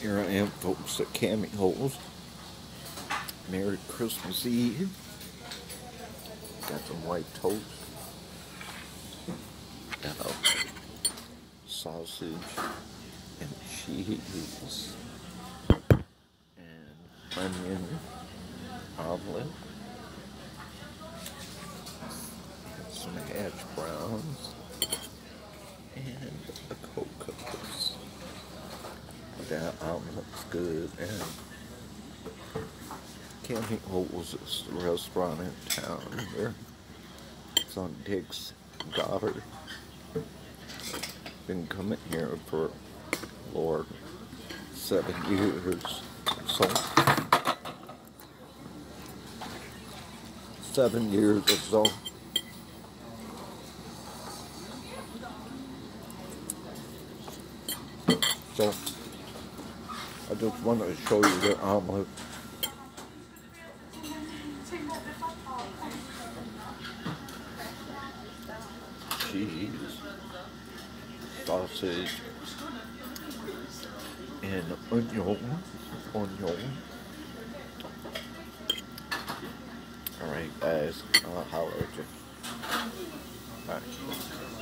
Here I am, folks, at Cameo's. Merry Christmas Eve. Got some white toast. Got a sausage and cheese. And onion omelet. Some hash browns. And a Coco's. That omelet's good. And Camping Holes is the restaurant in town here. It's on Dix Goddard. Been coming here for, Lord, seven years. So, seven years or so. So, I just wanted to show you the omelet. Cheese, sausage, and onion, onion. Alright guys, I'll holler at you. Bye.